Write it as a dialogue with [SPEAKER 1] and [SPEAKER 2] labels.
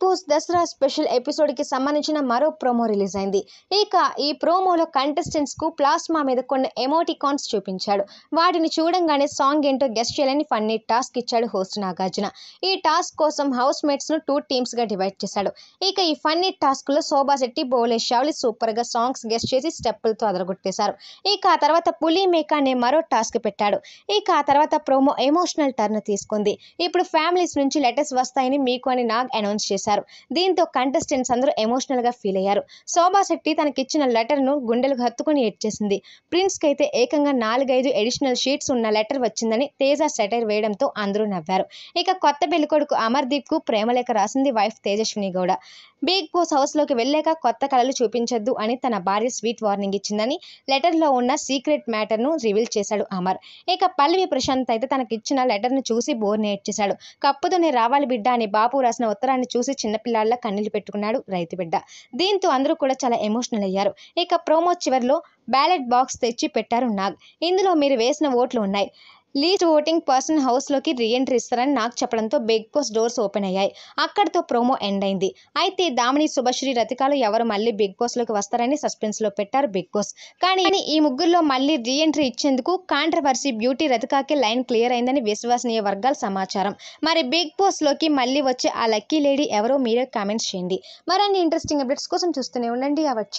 [SPEAKER 1] Post Dasara special ఎపిసోడ్కి సంబంధించిన మరో promo release అయింది ఇక ఈ ప్రోమోలో కంటెస్టెంట్స్కు ప్లాస్మా మీద కొన్ని ఎమోటికాన్స్ చూపించాడు. వాటిని చూడంగానే సాంగ్ ఏంటో గెస్ట్ చేయాలని ఫన్నీ టాస్క్ ఇచ్చాడు హోస్ట్ నాగార్జున. ఈ టాస్క్ కోసం హౌస్ మేట్స్ను టూ టీమ్స్గా డివైడ్ చేశాడు. ఇక ఈ ఫన్నీ టాస్క్లో శోభాశెట్టి బోలే షావ్లి సూపర్గా సాంగ్స్ గెస్ట్ చేసి స్టెప్పులతో అదరగొట్టేశారు. ఇక ఆ తర్వాత పులి మేక అనే మరో టాస్క్ పెట్టాడు. ఇక ఆ తర్వాత ప్రోమో ఎమోషనల్ టర్న్ తీసుకుంది. ఇప్పుడు ఫ్యామిలీస్ నుంచి లెటర్స్ వస్తాయని మీకు అని నాగ్ అనౌన్స్ చేశారు. దీంతో కంటెస్టెంట్స్ అందరూ ఎమోషనల్గా ఫీల్ అయ్యారు. శోభాశెట్టి తనకిచ్చిన లెటర్ను గుండెలకు హత్తుకుని ఏడ్చేసింది ప్రిన్స్కి అయితే ఏకంగా నాలుగైదు ఎడిషనల్ షీట్స్ ఉన్న లెటర్ వచ్చిందని తేజ సెటైర్ వేయడంతో అందరూ నవ్వారు. ఇక కొత్త పెళ్ళికొడుకు అమర్దీప్కు ప్రేమలేఖ రాసింది wife Tejaswini Gowda. Bigg Boss హౌస్లోకి వెళ్ళాక కొత్త కళలు చూపించొద్దు అని తన భార్య స్వీట్ వార్నింగ్ ఇచ్చిందని లెటర్లో ఉన్న సీక్రెట్ మ్యాటర్ను రివీల్ చేశాడు అమర్. ఇక పల్లవి ప్రశాంత్ అయితే తనకిచ్చిన లెటర్ను చూసి బోర్ నేర్చేశాడు కప్పుతోనే రావాలి బిడ్డ అని బాపు రాసిన ఉత్తరాన్ని చూసి చిన్నపిల్లాళ్ళ కన్నీళ్ళు పెట్టుకున్నాడు రైతు బిడ్డ. దీంతో అందరూ కూడా చాలా ఎమోషనల్ అయ్యారు. ఇక ప్రోమో చివరిలో బ్యాలెట్ బాక్స్ తెచ్చి పెట్టారు నాగ్. ఇందులో మీరు వేసిన ఓట్లు ఉన్నాయి. లీస్ట్ ఓటింగ్ పర్సన్ హౌస్లోకి రీఎంట్రీ ఇస్తారని నాకు చెప్పడంతో బిగ్ బాస్ డోర్స్ ఓపెన్ అయ్యాయి. అక్కడితో ప్రోమో ఎండ్ అయింది. అయితే దామిని శుభశ్రీ రతికాలు ఎవరు మళ్ళీ బిగ్ బాస్లోకి వస్తారని సస్పెన్స్లో పెట్టారు బిగ్ బాస్. కానీ ఈ ముగ్గురులో మళ్ళీ రీఎంట్రీ ఇచ్చేందుకు కాంట్రవర్సీ బ్యూటీ రతికాకి లైన్ క్లియర్ అయిందని విశ్వసనీయ వర్గాల సమాచారం. మరి బిగ్ బాస్లోకి మళ్ళీ వచ్చే ఆ లక్కీ లేడీ ఎవరో మీరే కామెంట్స్ చేయండి. మరిన్ని ఇంట్రెస్టింగ్ అప్డేట్స్ కోసం చూస్తూనే ఉండండి. అవర్